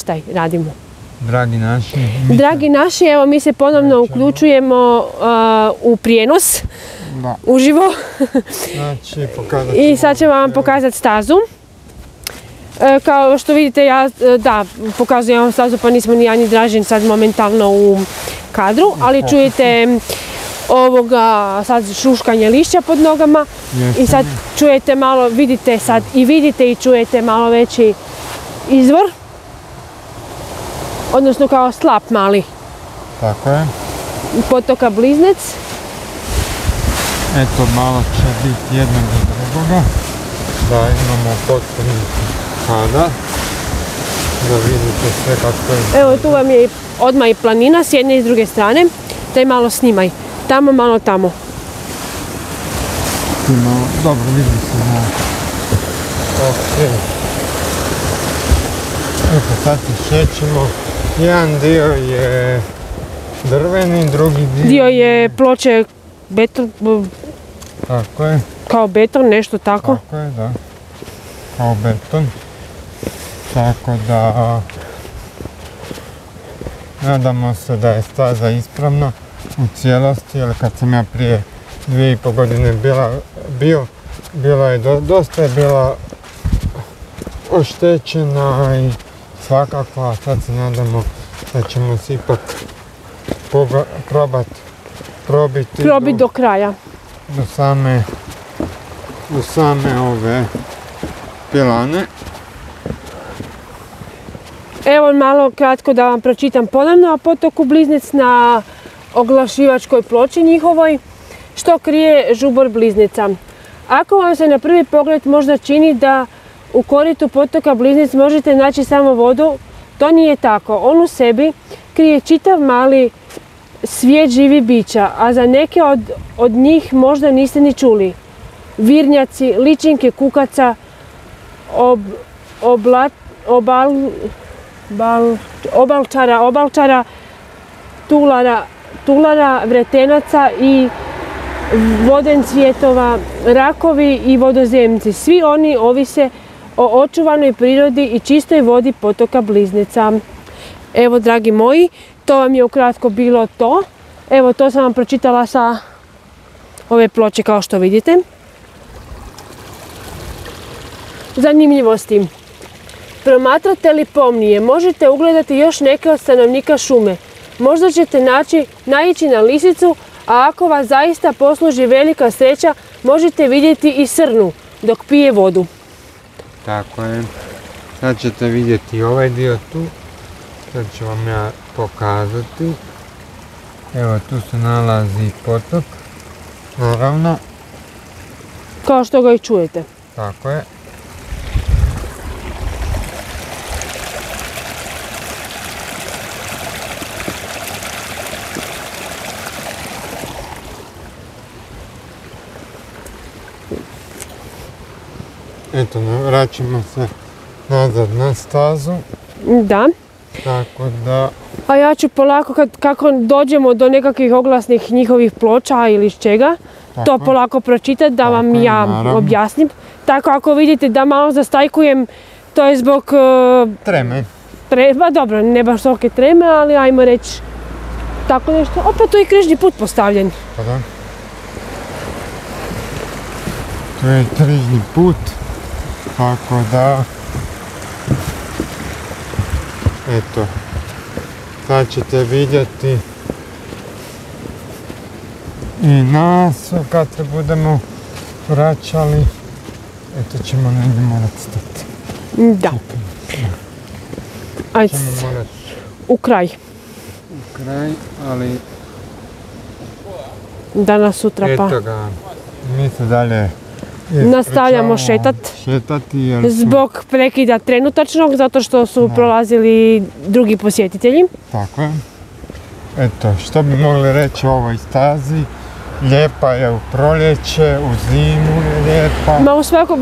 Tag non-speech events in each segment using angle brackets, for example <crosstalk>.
izvještaj radimo. Dragi naši. Dragi naši, evo mi se ponovno uključujemo uh, u prijenos. Da, uživo. Znači pokazat i sad ćemo vam pokazati stazu. E, kao što vidite ja, e, da, pokazujem vam stazu pa nismo ni ja ni Dražen sad momentalno u kadru, ali čujete ovoga sad šuškanje lišća pod nogama. I sad čujete malo, vidite sad i vidite i čujete malo veći izvor, odnosno kao slap mali Tako je. potoka Bliznec. Eto, malo će biti jednog do drugoga. Da imamo potpuni kadar. Da vidite sve kako je. Evo tu vam je odmah i planina s jedne i s druge strane, daj malo snimaj, tamo malo tamo. Malo, dobro, vidi se na... Ok. Eto, sad se šećemo. Jedan dio je drveni, drugi dio... Dio je ploče beton, Tako je, kao beton, nešto tako. tako je, da. Kao beton. Tako da... Nadamo se da je staza ispravna u cijelosti, jer kad sam ja prije dvije i pol godine bila, bio, bila je, do- dosta je bila oštećena i svakako, a sad se nadamo da ćemo se ipak poba- probat probiti Probi do kraja. do same do same ove pilane. Evo malo kratko da vam pročitam ponovno o potoku Bliznec na oglašivačkoj ploči njihovoj. Što krije žubor Bliznica? Ako vam se na prvi pogled možda čini da u koritu potoka Bliznec možete naći samo vodu, to nije tako. On u sebi krije čitav mali svijet živi bića, a za neke od, od njih možda niste ni čuli. Virnjaci, ličinke kukaca, ob, obal, bal, obalčara, obalčara, tulara, tulara, vretenaca i voden cvjetova, rakovi i vodozemci. Svi oni ovise o očuvanoj prirodi i čistoj vodi potoka Bliznica. Evo, dragi moji, to vam je ukratko bilo to. Evo, to sam vam pročitala sa ove ploče kao što vidite. Zanimljivosti. Promatrate li pomnije, možete ugledati još neke od stanovnika šume. Možda ćete naći, naići na lisicu, a ako vas zaista posluži velika sreća, možete vidjeti i srnu dok pije vodu. Tako je. Sad ćete vidjeti ovaj dio tu. Sad ću vam ja pokazati. Evo tu se nalazi potok. Naravno, Kao što ga i čujete. tako je. Eto, vraćamo se nazad na stazu, Da. tako da A ja ću polako, kad, kako dođemo do nekakvih oglasnih njihovih ploča ili čega, to Tako. polako pročitati da vam Tako je, ja naravno. objasnim. Tako ako vidite da malo zastajkujem, to je zbog e, treme. treba, dobro, ne baš toke treme, ali ajmo reći tako nešto. Opet tu je križni put postavljen. Pa da. To je križni put, tako da... Eto, sad ćete vidjeti i nas kad se budemo vraćali. Eto ćemo negdje morat stati. Da. Ajde, morat u kraj. u kraj, ali Danas sutra pa. eto ga. Mi se dalje Nastavljamo šetat. Šetati jer smo- Zbog prekida trenutačnog, zato što su prolazili drugi posjetitelji. Tako je. Eto, što bi mogli reći o ovoj stazi? Lijepa je u proljeće, u zimu je lijepa. Ma u svako,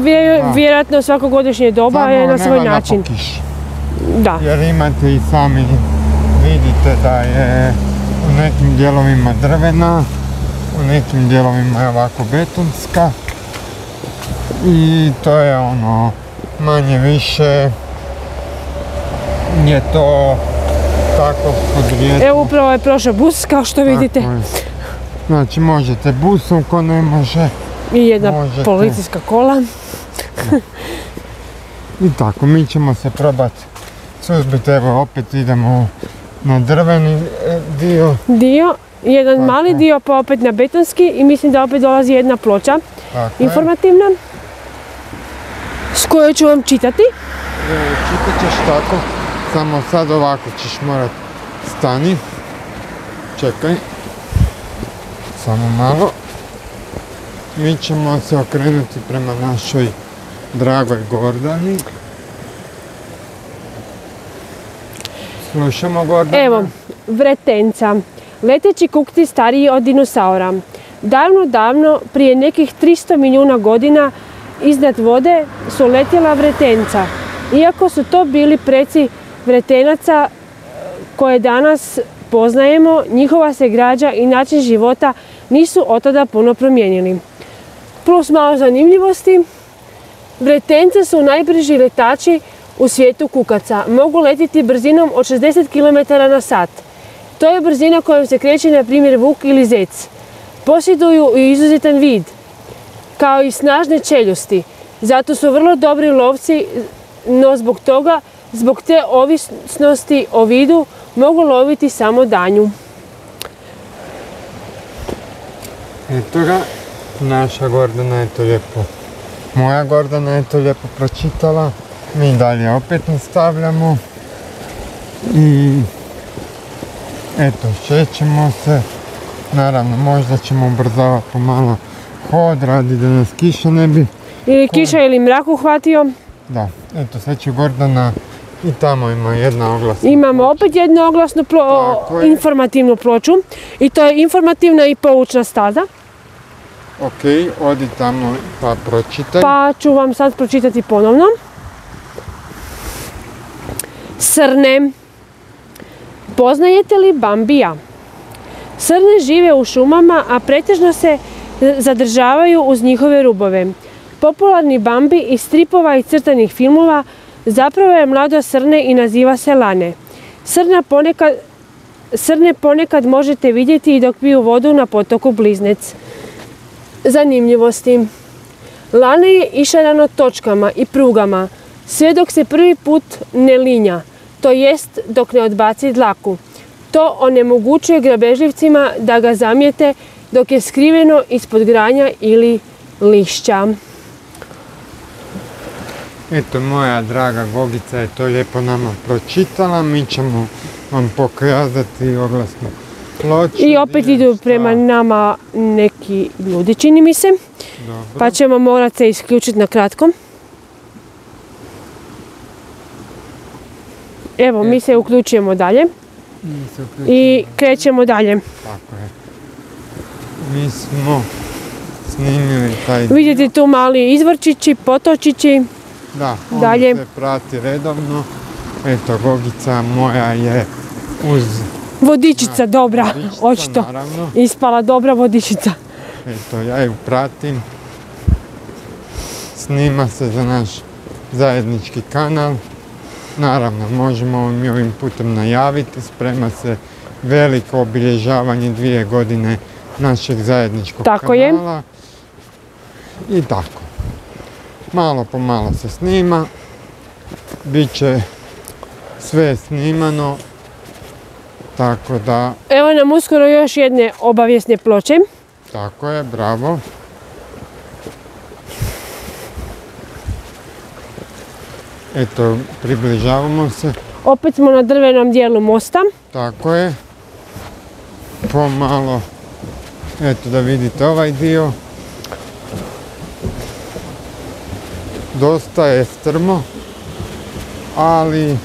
vjerojatno svako godišnje doba Samo je na svoj valja način. Da. Jer imate i sami, vidite da je u nekim dijelovima drvena, u nekim dijelovima je ovako betonska. I to je ono, manje više je to tako podrijetlo. Evo upravo je prošao bus kao što vidite je. Znači možete busom ko ne može i jedna Možete. policijska kola. i tako mi ćemo se probati suzbiti. Evo opet idemo na drveni e, dio. Dio, jedan Tako. mali dio pa opet na betonski i mislim da opet dolazi jedna ploča Tako je. S kojoj ću vam čitati. Evo, čitat ćeš tako, samo sad ovako ćeš morat stani. Čekaj. Samo malo. Mi ćemo se okrenuti prema našoj dragoj Gordani. Slušamo Gordana. Evo, vretenca. Leteći kukti stariji od dinosaura. Davno, davno, prije nekih 300 milijuna godina, iznad vode su letjela vretenca. Iako su to bili preci vretenaca koje danas poznajemo, njihova se građa i način života nisu od tada puno promijenili. Plus malo zanimljivosti, Vretence su najbrži letači u svijetu kukaca. Mogu letiti brzinom od 60 km na sat. To je brzina kojom se kreće na primjer vuk ili zec. Posjeduju i izuzetan vid, kao i snažne čeljusti. Zato su vrlo dobri lovci, no zbog toga, zbog te ovisnosti o vidu, mogu loviti samo danju. Eto ga, naša Gordana je to lijepo. Moja Gordana je to lijepo pročitala. Mi dalje opet nastavljamo. I eto, šećemo se. Naravno, možda ćemo ubrzavati pomalo hod radi da nas kiša ne bi. Ili kiša ili mrak uhvatio. Da, eto sad će Gordana i tamo ima jedna oglasna. Imamo opet jednu oglasnu plo- je. informativnu ploču i to je informativna i poučna staza. Ok, odi tamo pa pročitaj. Pa ću vam sad pročitati ponovno. Srne. Poznajete li Bambija? Srne žive u šumama, a pretežno se zadržavaju uz njihove rubove. Popularni Bambi iz stripova i crtanih filmova zapravo je mlado srne i naziva se Lane. Srna ponekad, srne ponekad možete vidjeti i dok piju vodu na potoku Bliznec. Zanimljivosti. Lane je išarano točkama i prugama, sve dok se prvi put ne linja, to jest dok ne odbaci dlaku. To onemogućuje grabežljivcima da ga zamijete dok je skriveno ispod granja ili lišća. Eto, moja draga Gogica je to lijepo nama pročitala. Mi ćemo vam pokazati oglasnu ploču. I opet idu šta- prema nama neki ljudi, čini mi se, Dobro. pa ćemo morati se isključiti na kratko. Evo, mi se uključujemo dalje Mi se uključimo. i krećemo dalje. Tako je. Mi smo snimili taj... Vidite tu mali izvorčići, potočići. Da, on dalje. se prati redovno. Eto, Gogica moja je uz Vodičica dobra, Vodičica, očito. Naravno. Ispala dobra vodičica. Eto, ja ju pratim. Snima se za naš zajednički kanal. Naravno, možemo mi ovim putem najaviti. Sprema se veliko obilježavanje dvije godine našeg zajedničkog Tako je. I tako. Malo po malo se snima. Biće sve snimano. Tako da, Evo nam uskoro još jedne obavijesne ploče. tako je, bravo. Eto, približavamo se. Opet smo na drvenom dijelu mosta. Tako je. Pomalo. Eto da vidite ovaj dio. Dosta je strmo. Ali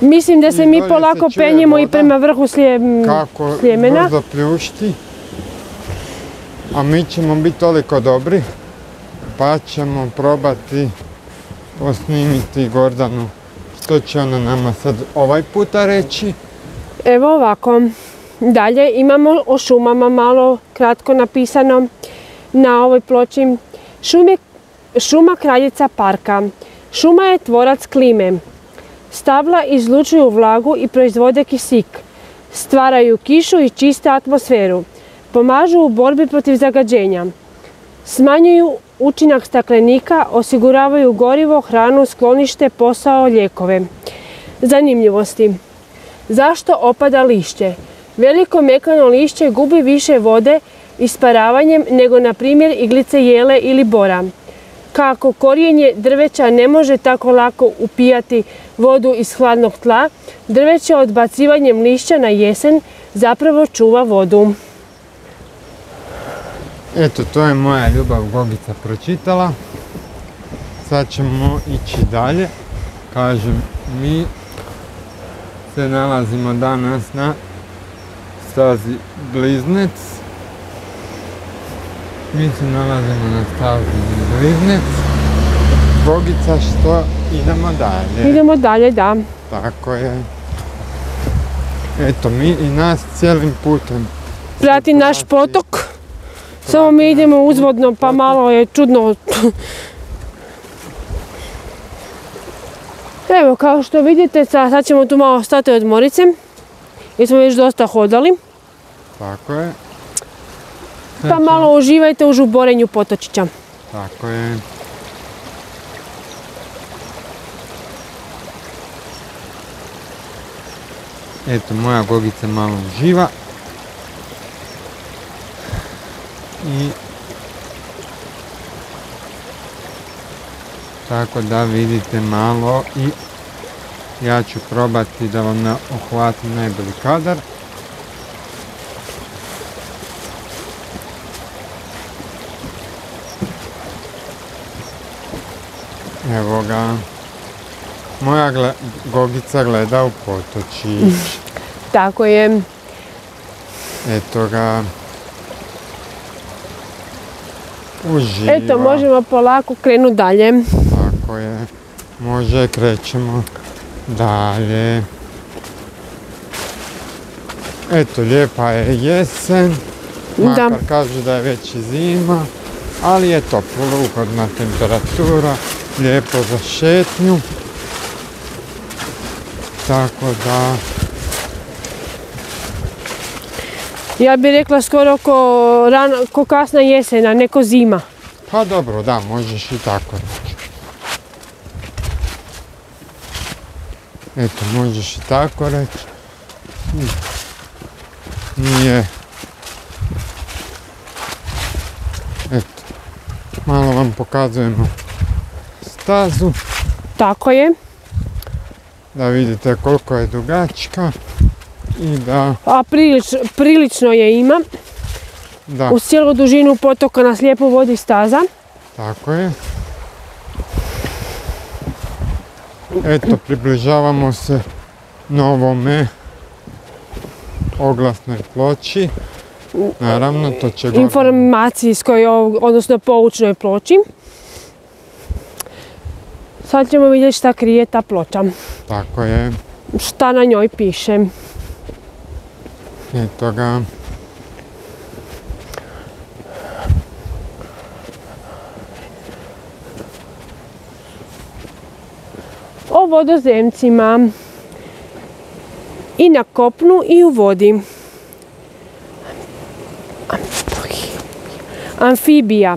Mislim da se mi se polako penjemo i prema vrhu Slijem- kako Sljemena. brzo pljušti. A mi ćemo biti toliko dobri. Pa ćemo probati posnimiti Gordanu. Što će ona nama sad ovaj puta reći. Evo ovako. Dalje imamo o šumama malo kratko napisano na ovoj ploči. Šume, šuma kraljica parka. Šuma je tvorac klime. Stabla izlučuju vlagu i proizvode kisik. Stvaraju kišu i čiste atmosferu. Pomažu u borbi protiv zagađenja. Smanjuju učinak staklenika, osiguravaju gorivo, hranu, sklonište, posao, lijekove. Zanimljivosti. Zašto opada lišće? Veliko mekano lišće gubi više vode isparavanjem nego na primjer iglice jele ili bora. Kako korijenje drveća ne može tako lako upijati vodu iz hladnog tla, drveće odbacivanjem lišća na jesen zapravo čuva vodu. Eto, to je moja ljubav Gogica pročitala. Sad ćemo ići dalje. Kažem, mi se nalazimo danas na stazi Bliznec. Mi se nalazimo na stazi Bliznec. Gogica što idemo dalje. Idemo dalje, da. Tako je. Eto, mi i nas cijelim putem. Prati naš potok. Samo mi idemo uzvodno pa malo je čudno. Evo, kao što vidite, sa- sad ćemo tu malo stati odmorit se. Jer smo već dosta hodali. Tako je. Pa malo uživajte u žuborenju potočića. Tako je. Eto, moja gogica malo uživa. I tako da vidite malo i ja ću probati da vam na- uhvatim najbolji kadar. Evo ga. Moja gle- gogica gleda u potočić. <laughs> Tako je. Eto ga. Uživa. Eto, možemo polako krenuti dalje. Tako je. Može, krećemo dalje. Eto, lijepa je jesen. Da. Makar kažu da je već zima. Ali je toplo, ugodna temperatura. Lijepo za šetnju. Tako da, Ja bih rekla skoro ko, rana, ko kasna jesena, neko zima. pa dobro, da, možeš i tako reći. Eto, možeš i tako reći. Mm. Nije... Eto, malo vam pokazujemo stazu, Tako je. da vidite koliko je dugačka i da, A prilič, prilično je ima. da, Uz cijelu dužinu potoka nas lijepo vodi staza. tako je. Eto, približavamo se novome oglasnoj ploči. Naravno, to će Gordana- informacijskoj, odnosno poučnoj ploči. Sad ćemo vidjeti šta krije ta ploča. Tako je, Šta na njoj piše. eto ga. Vodozemcima. I na kopnu i u vodi. Amfibija.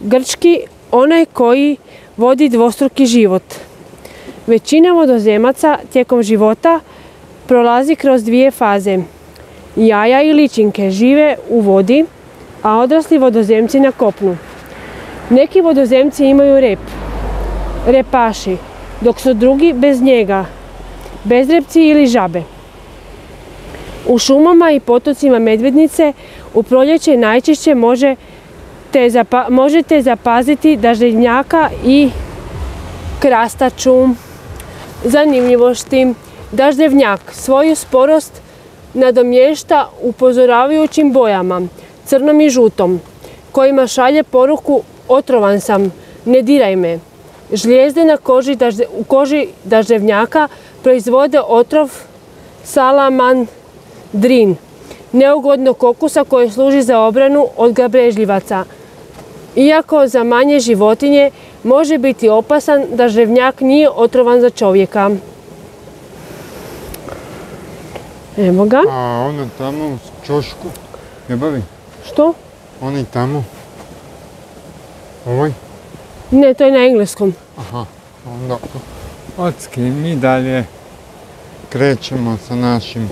Grčki onaj koji vodi dvostruki život. Većina vodozemaca tijekom života prolazi kroz dvije faze. Jaja i ličinke žive u vodi, a odrasli vodozemci na kopnu. Neki vodozemci imaju rep, repaši, dok su drugi bez njega, bezrepci ili žabe. U šumama i potocima medvednice u proljeće najčešće može zapa- možete zapaziti daždevnjaka i krastaču. Zanimljivosti. Daždevnjak svoju sporost nadomješta upozoravajućim bojama, crnom i žutom, kojima šalje poruku otrovan sam, ne diraj me. Žlijezde na koži, dažde- u koži daždevnjaka proizvode otrov salamandrin, neugodnog okusa koji služi za obranu od gabrežljivaca. Iako za manje životinje može biti opasan, daždevnjak nije otrovan za čovjeka. Evo ga. A ono tamo u čošku, ljubavi, Što? oni tamo. Ovoj? Ne, to je na engleskom. Aha, onda ocki mi dalje krećemo sa našim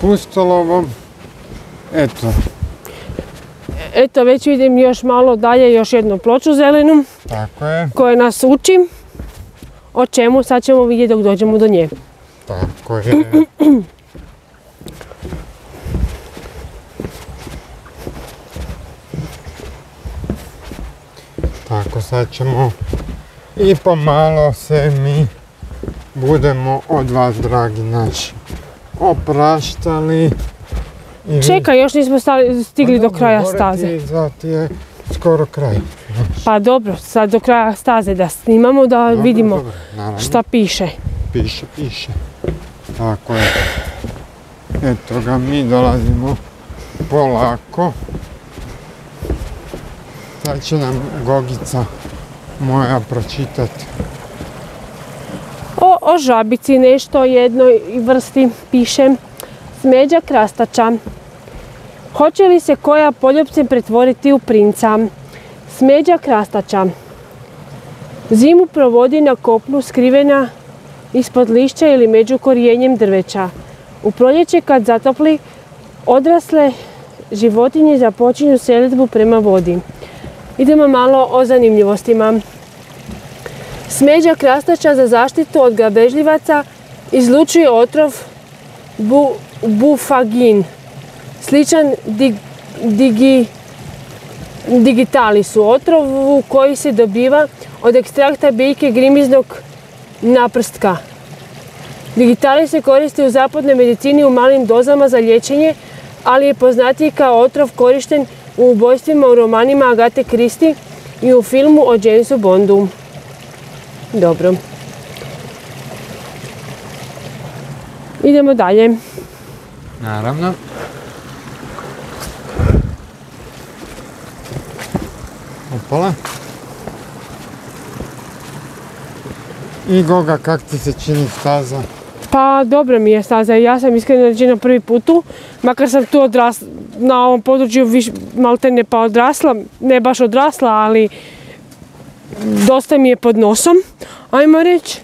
pustolovom. Eto, Eto, već vidim još malo dalje, još jednu ploču zelenu tako je, koja nas uči. O čemu? Sad ćemo vidjeti dok dođemo do nje. tako je. Tako, sad ćemo i pomalo se mi budemo od vas, dragi naši, opraštali. I Čekaj, još nismo stali- stigli Pa do kraja staze. ti je skoro kraj. Pa dobro, sad do kraja staze da snimamo da Dobro, vidimo dobro, šta piše. Piše, piše. Tako je. Eto ga, mi dolazimo polako. Sad će nam Gogica moja pročitati. O, o žabici nešto jednoj vrsti piše smeđa krastača. Hoće li se koja poljupcem pretvoriti u princa? Smeđa krastača. Zimu provodi na kopnu skrivena ispod lišća ili među korijenjem drveća. U proljeće kad zatopli odrasle životinje započinju selitbu prema vodi. Idemo malo o zanimljivostima. Smeđa krastača za zaštitu od grabežljivaca izlučuje otrov bu, bufagin, sličan dig, digi, digitalisu, otrovu koji se dobiva od ekstrakta biljke grimiznog naprstka. Digitalis se koristi u zapadnoj medicini u malim dozama za liječenje, ali je poznatiji kao otrov korišten u ubojstvima u romanima Agate Christie i u filmu o Jamesu Bondu. Dobro. Idemo dalje. Naravno. Opala. I Goga, kak ti se čini staza? Pa dobro mi je staza. Ja sam iskreno rečeno prvi put tu. Makar sam tu odrasla, na ovom području viš, maltene pa odrasla. Ne baš odrasla, ali dosta mi je pod nosom, ajmo reći.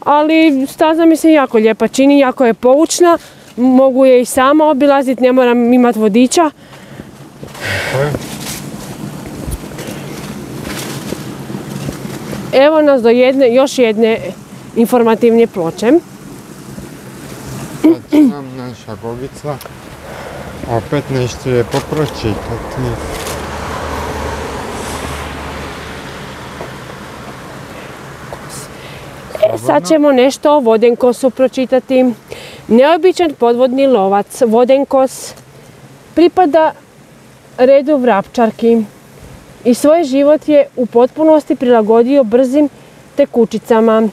Ali staza mi se jako lijepa čini, jako je poučna. Mogu je i sama obilaziti, ne moram imati vodiča. Evo nas do jedne, još jedne informativne ploče. Nam naša Gogica opet nešto je popročitati. E, sad ćemo nešto o vodenkosu pročitati. Neobičan podvodni lovac, vodenkos, pripada redu vrapčarki i svoj život je u potpunosti prilagodio brzim tekućicama.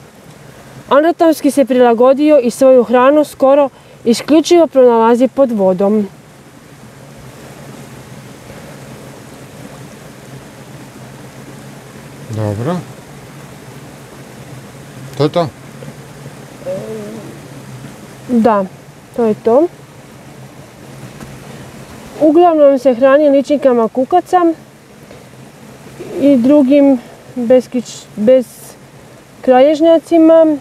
Anatomski se prilagodio i svoju hranu skoro isključivo pronalazi pod vodom. Dobro. To je to? Da, to je to. Uglavnom se hrani ličnikama kukaca i drugim beskić- beskralježnjacima.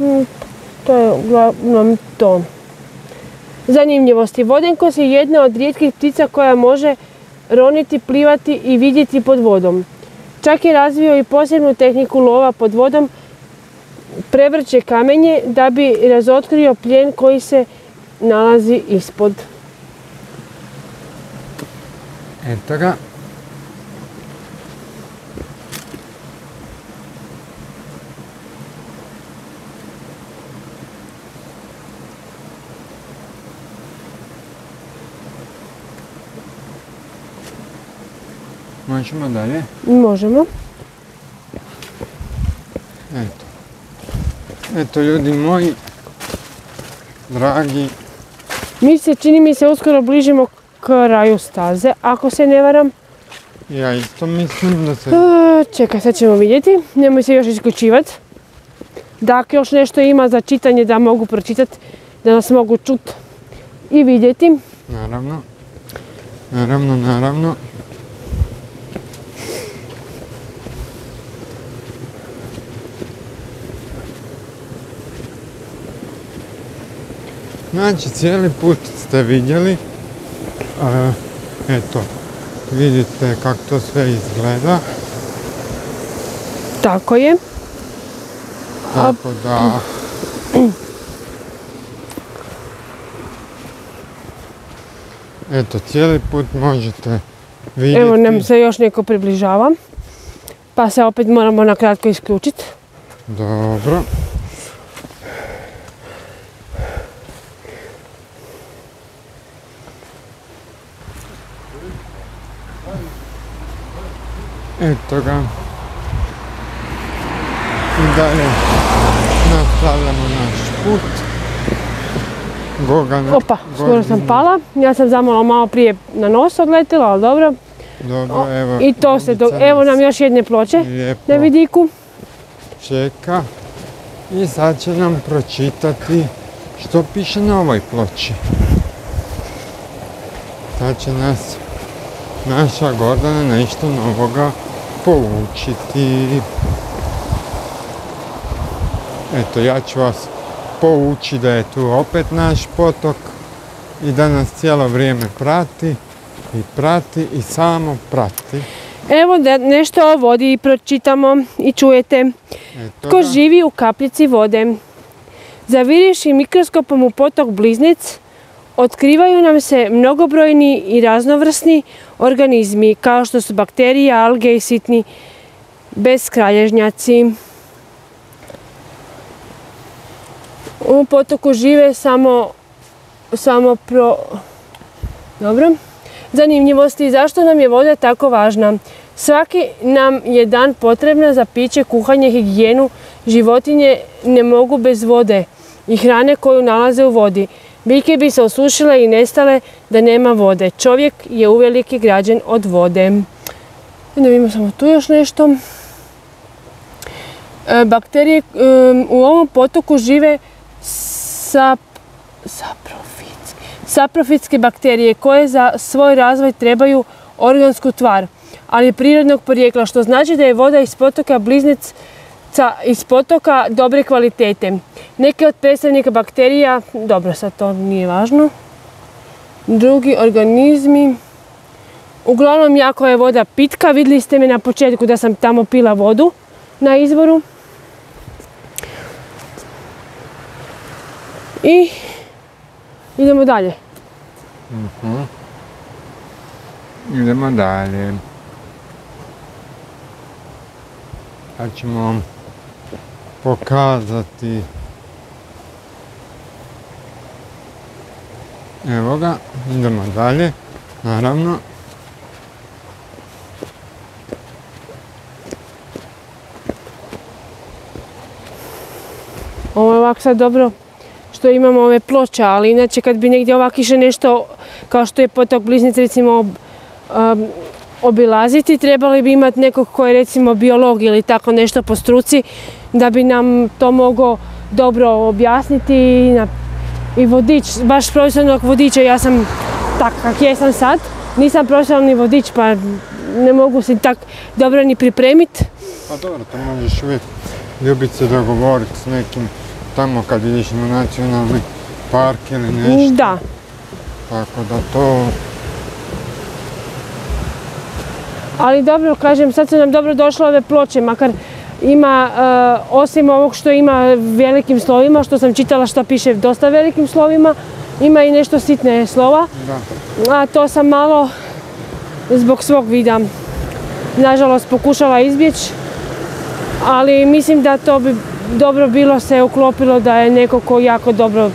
Mm, To je uglavnom to. Zanimljivosti. Vodenkos je jedna od rijetkih ptica koja može roniti, plivati i vidjeti pod vodom. Čak je razvio i posebnu tehniku lova pod vodom prevrće kamenje da bi razotkrio plijen koji se nalazi ispod. Eto ga. Možemo dalje? Možemo. Eto. Eto ljudi moji, dragi, Mi se, čini mi se, uskoro bližimo kraju staze, ako se ne varam. ja isto mislim da se... E, Čekaj, sad ćemo vidjeti. Nemoj se još isključivati. Dakle, još nešto ima za čitanje da mogu pročitati da nas mogu čut i vidjeti. Naravno. Naravno, naravno. Znači, cijeli put ste vidjeli. E, eto, vidite kako to sve izgleda. Tako je. Tako da... Eto, cijeli put možete vidjeti. Evo nam se još neko približava. Pa se opet moramo na kratko isključiti. Dobro. Eto ga. I dalje nastavljamo naš put. Gogana, Opa, skoro sam pala. Ja sam zamalo malo prije na nos odletila, ali dobro. Dobro, evo. I to se, do... evo nam još jedne ploče lijepo na vidiku. čeka. I sad će nam pročitati što piše na ovoj ploči. Sad će nas naša Gordana nešto novoga poučiti. Eto, ja ću vas pouči da je tu opet naš potok i da nas cijelo vrijeme prati i prati i samo prati. Evo da nešto o vodi pročitamo i čujete. Eto Tko živi u kapljici vode? Zavirivši mikroskopom u potok Bliznic, otkrivaju nam se mnogobrojni i raznovrsni organizmi kao što su bakterije, alge i sitni beskralježnjaci. U potoku žive samo, samo pro... Dobro. Zanimljivosti zašto nam je voda tako važna. Svaki nam je dan potrebna za piće, kuhanje, higijenu. Životinje ne mogu bez vode i hrane koju nalaze u vodi. Biljke bi se osušile i nestale da nema vode. Čovjek je uvelike građen od vode. I da vidimo samo tu još nešto. E, Bakterije e, u ovom potoku žive sap, saprofitske, bakterije koje za svoj razvoj trebaju organsku tvar, ali prirodnog porijekla, što znači da je voda iz potoka bliznica iz potoka dobre kvalitete. Neke od predstavnika bakterija, dobro sad to nije važno, drugi organizmi, uglavnom jako je voda pitka, vidjeli ste me na početku da sam tamo pila vodu na izvoru. I idemo dalje. Idemo dalje. Sad ćemo pokazati Evo ga, idemo dalje, naravno. Ovo je ovako sad dobro što imamo ove ploče, ali inače kad bi negdje ovako išlo nešto kao što je potok Bliznic recimo obilaziti, trebali bi imati nekog ko je recimo biolog ili tako nešto po struci da bi nam to mogao dobro objasniti i, na- i vodič, baš profesionalnog vodiča, ja sam tak kak jesam sad, nisam profesionalni vodič pa ne mogu se tak dobro ni pripremiti. Pa dobro, to možeš uvijek ljubit se dogovoriti s nekim tamo kad ideš na nacionalni park ili nešto. Da, Tako da to, Ali dobro, kažem, sad su nam dobro došle ove ploče, makar ima, e, osim ovog što ima velikim slovima, što sam čitala što piše dosta velikim slovima, ima i nešto sitne slova, da. a to sam malo zbog svog vida, nažalost, pokušala izbjeći, ali mislim da to bi dobro bilo se uklopilo da je neko ko jako dobro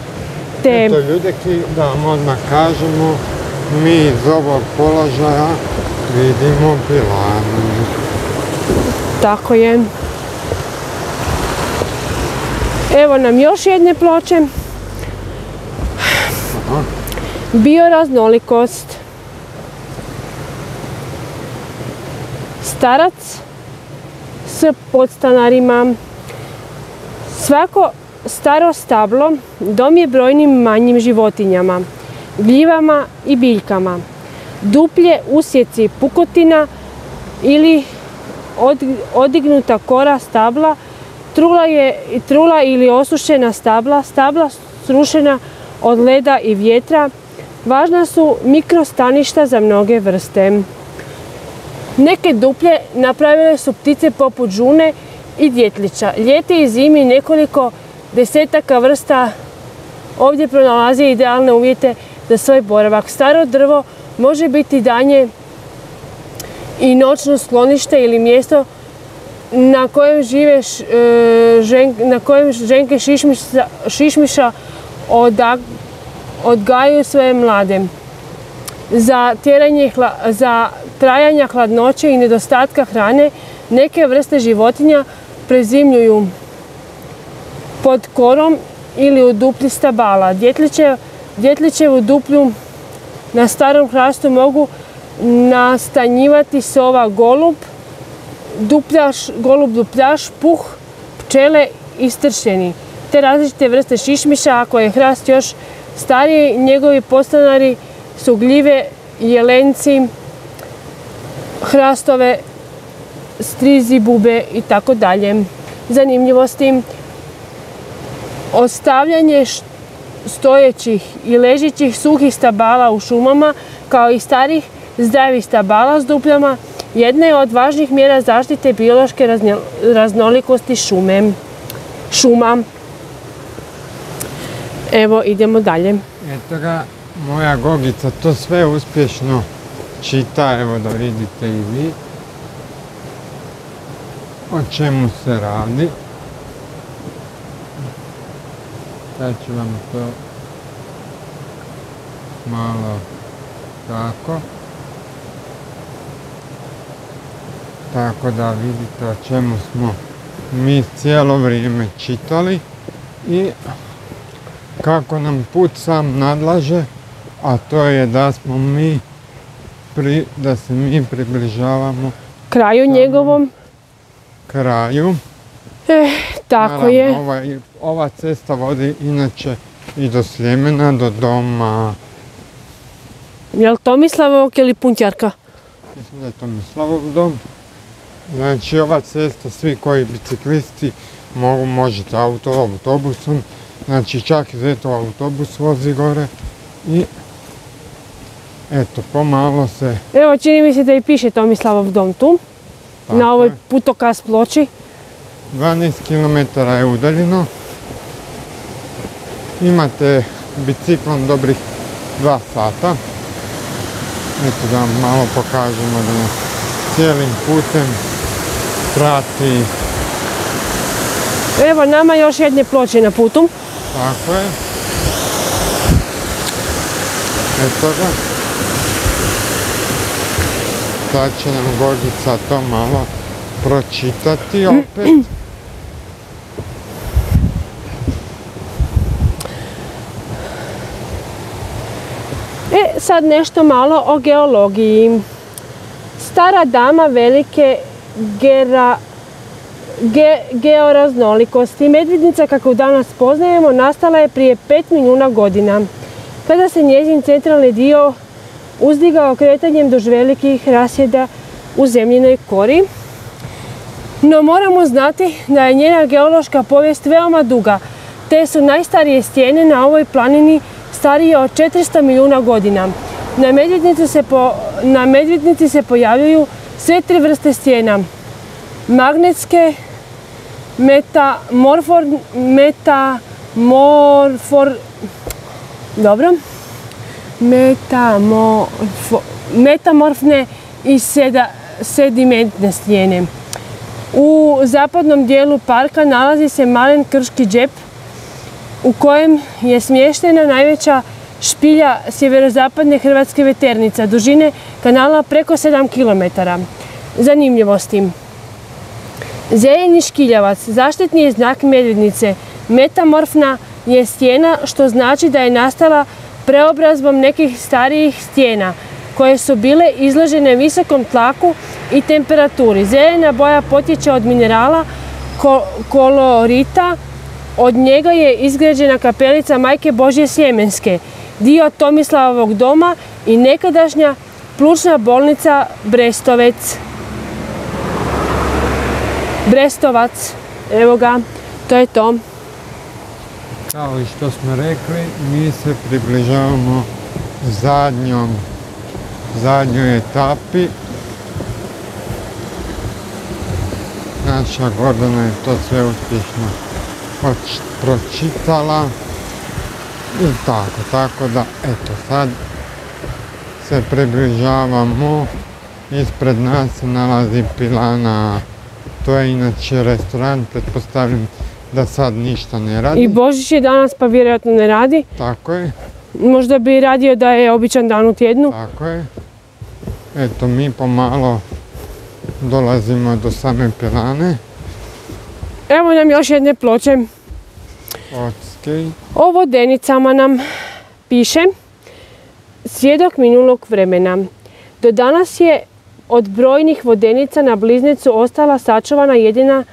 te... Eto ljude ki, da vam odmah kažemo, mi iz ovog položaja vidimo pilanu. Tako je. Evo nam još jedne ploče. Bioraznolikost. Starac s podstanarima. Svako staro stablo dom je brojnim manjim životinjama, gljivama i biljkama. Duplje, usjeci pukotina ili odignuta kora stabla, trula, ili osušena stabla, stabla srušena od leda i vjetra, važna su mikrostaništa za mnoge vrste. Neke duplje napravile su ptice poput žune i djetlića. Ljeti i zimi nekoliko desetaka vrsta ovdje pronalazi idealne uvjete za svoj boravak. Staro drvo može biti danje i noćno sklonište ili mjesto na kojem živeš, na kojem ženke šišmiša, šišmiša odgajaju svoje mlade. Za, tjeranje, za trajanja hladnoće i nedostatka hrane neke vrste životinja prezimljuju pod korom ili u dupli stabala. Djetliće, u duplju na starom hrastu mogu nastanjivati sova golub, dupljaš, golub dupljaš, puh, pčele i stršeni. Te različite vrste šišmiša, ako je hrast još stariji, njegovi postanari su gljive, jelenci, hrastove, strizi, bube i tako dalje. Zanimljivosti ostavljanje stojećih i ležićih suhih stabala u šumama kao i starih zdravih stabala s dupljama jedna je od važnih mjera zaštite biološke raznolikosti šume. Šuma. Evo, idemo dalje. Eto ga, moja Gogica to sve uspješno čita, evo da vidite i vi o čemu se radi. Sad ću vam to malo tako. Tako da vidite o čemu smo mi cijelo vrijeme čitali i kako nam put sam nadlaže, a to je da smo mi da se mi približavamo kraju njegovom kraju. Eh, tako je. ova cesta vodi inače i do Sljemena, do doma. Je li Tomislavog ili Puntjarka? Mislim da je Tomislavog dom. Znači ova cesta, svi koji biciklisti mogu, možete auto, autobusom. Znači čak i eto autobus vozi gore i eto pomalo se... Evo čini mi se da i piše Tomislavov dom tu. na ovoj putokaz ploči. 12 km je udaljeno. Imate biciklom dobrih 2 sata. Eto da vam malo pokažemo da nas cijelim putem prati. Evo nama još jedne ploče na putu. Tako je. Eto ga. Sad će nam Gordica to malo pročitati opet. E, sad nešto malo o geologiji. Stara dama velike gera, georaznolikosti. Medvidnica, kako danas poznajemo, nastala je prije 5 milijuna godina, kada se njezin centralni dio uzdigao kretanjem duž velikih rasjeda u zemljinoj kori. No moramo znati da je njena geološka povijest veoma duga, te su najstarije stijene na ovoj planini starije od 400 milijuna godina. Na medvjednici se, na medvjednici se pojavljuju sve tri vrste stijena. Magnetske, metamorfor, metamorfor, dobro, metamorfne i sedimentne stijene. U zapadnom dijelu parka nalazi se malen krški džep u kojem je smještena najveća špilja sjeverozapadne Hrvatske veternica, dužine kanala preko 7 km. Zanimljivosti. Zeljeni škiljavac, zaštitni je znak medvednice. Metamorfna je stijena što znači da je nastala preobrazbom nekih starijih stijena koje su bile izložene visokom tlaku i temperaturi. Zeljena boja potječe od minerala kolorita Od njega je izgrađena kapelica Majke Božje Sjemenske, dio Tomislavovog doma i nekadašnja plućna bolnica Brestovec. Brestovac, evo ga, to je to. Kao i što smo rekli, mi se približavamo zadnjom, zadnjoj etapi. Naša Gordana je to sve uspješno pročitala. I tako, tako da, eto sad se približavamo. Ispred nas se nalazi Pilana. To je inače restoran, pretpostavljam da sad ništa ne radi. I Božić je danas pa vjerojatno ne radi. Tako je, Možda bi radio da je običan dan u tjednu. tako je. Eto, mi pomalo dolazimo do same pilane. Evo nam još jedne ploče. Okej, O vodenicama nam piše svjedok minulog vremena. Do danas je od brojnih vodenica na bliznecu ostala sačuvana jedina,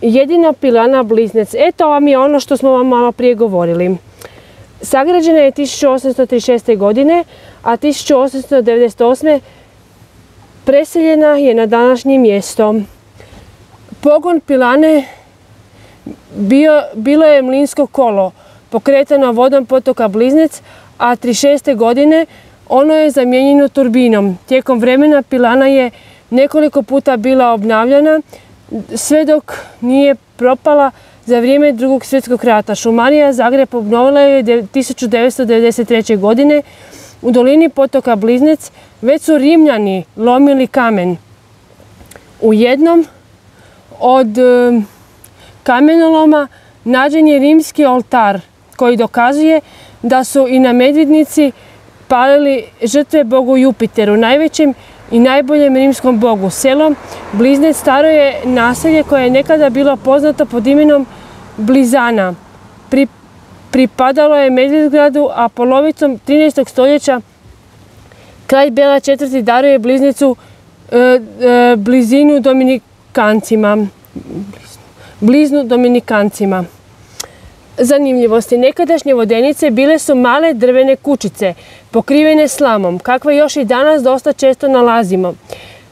jedina pilana bliznec. Eto vam je ono što smo vam malo prije govorili. Sagrađena je 1836. godine, a 1898. preseljena je na današnje mjesto. Pogon pilane bilo je mlinsko kolo pokretano vodom potoka Bliznec, a 36. godine ono je zamijenjeno turbinom. Tijekom vremena pilana je nekoliko puta bila obnavljana sve dok nije propala za vrijeme drugog svjetskog rata. Šumarija Zagreb obnovila je de- 1993. godine u dolini potoka Bliznec već su Rimljani lomili kamen. U jednom od kamenoloma nađen je rimski oltar koji dokazuje da su i na Medvednici palili žrtve bogu Jupiteru, najvećem i najboljem rimskom bogu. Selo Bliznec staro je naselje koje je nekada bilo poznato pod imenom Blizana. Pri- pripadalo je Medvedgradu, a polovicom 13. stoljeća kralj Bela IV. daruje bliznicu e, e, blizinu Dominikancima. Bliznu Dominikancima. Zanimljivosti. Nekadašnje vodenice bile su male drvene kućice, pokrivene slamom, kakve još i danas dosta često nalazimo.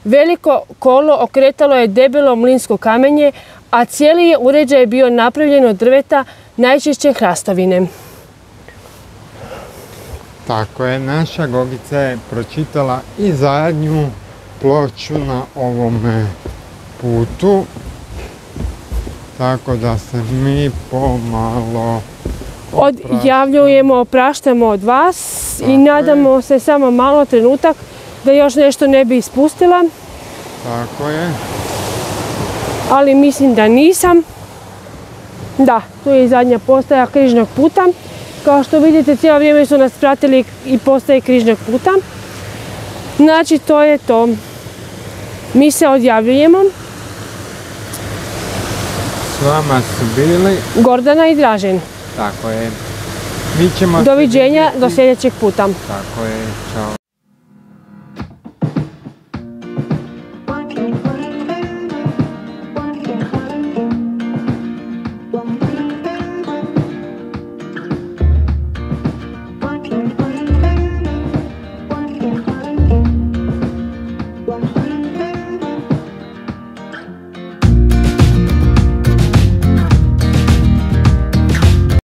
Veliko kolo okretalo je debelo mlinsko kamenje, a cijeli je uređaj bio napravljen od drveta, najčešće hrastovine. tako je. Naša Gogica je pročitala i zadnju ploču na ovome putu. Tako da se mi pomalo Odjavljujemo, opraštamo od vas Tako i je. nadamo se samo malo trenutak da još nešto ne bi ispustila, Tako je. ali mislim da nisam. Da, tu je i zadnja postaja križnog puta. Kao što vidite, cijelo vrijeme su nas pratili i postaje križnog puta. Znači, to je to. Mi se odjavljujemo. S vama su bili, Gordana i Dražen. tako je. Mi ćemo Doviđenja, do sljedećeg puta. Tako je, čao.